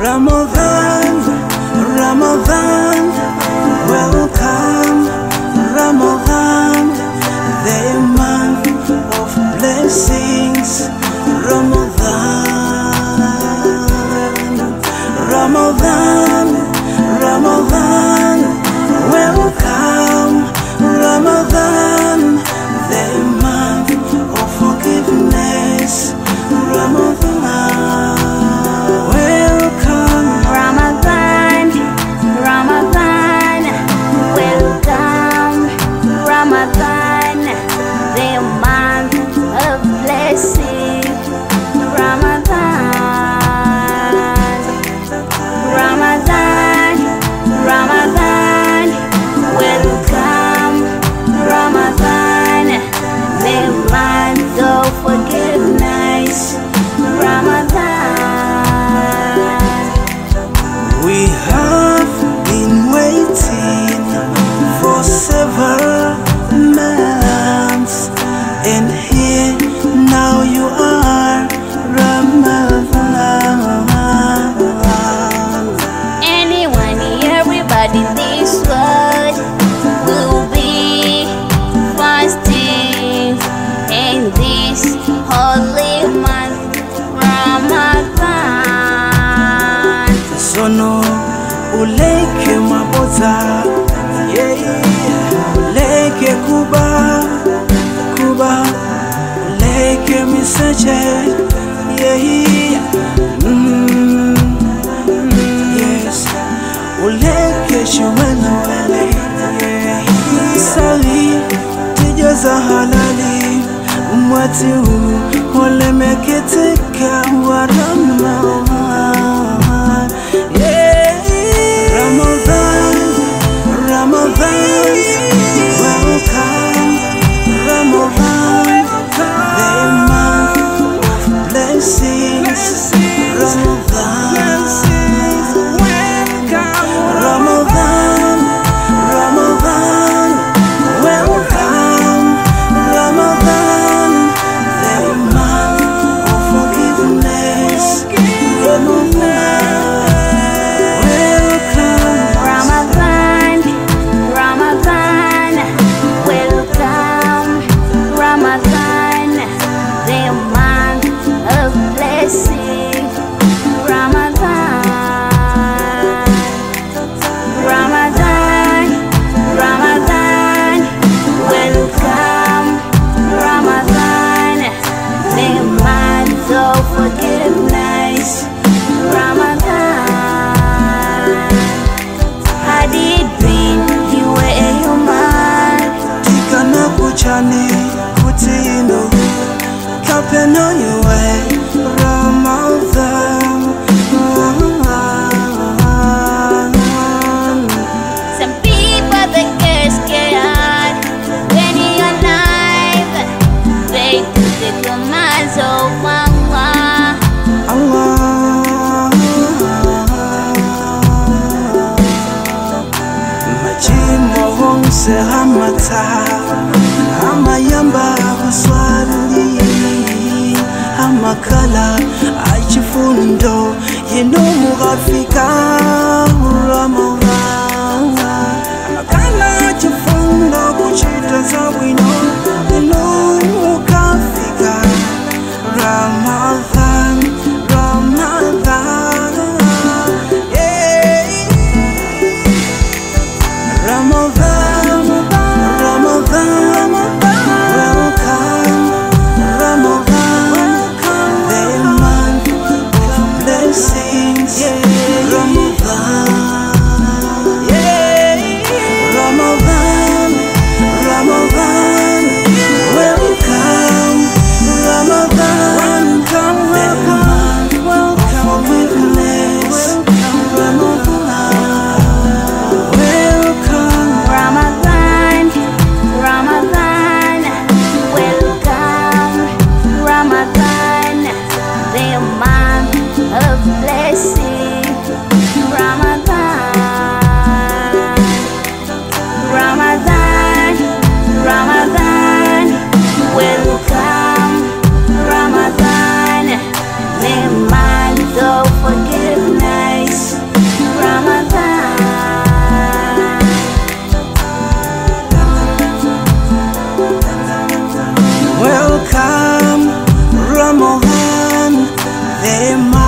Ramadan, Ramadan, welcome, Ramadan. Nobody this world will be fasting in this holy month Ramadan. Sono uleke mabota, yeah, uleke kuba, kuba, uleke misaje, yeah. you will make it take out what I'm জানি makala aichifundo yenomuafrika uramo eres más.